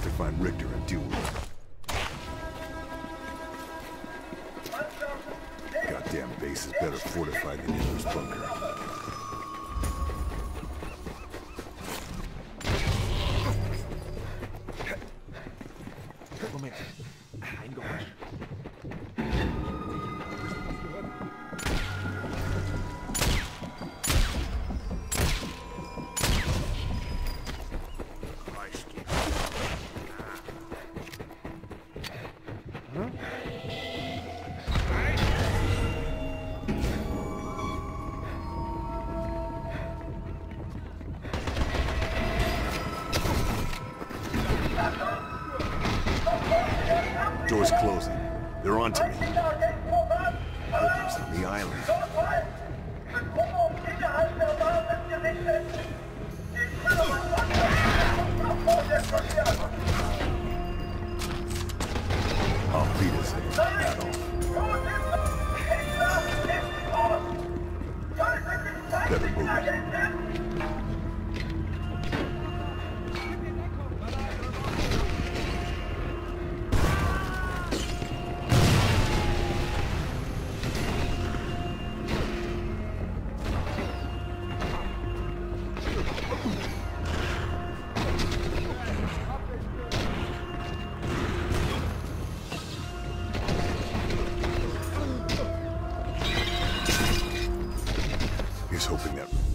Have to find Richter and deal with him. Goddamn base is better fortified than Hitler's bunker. Moment. Einige door's closing. They're on to me. On the island. I'll beat us in. Battle. Better move. hoping that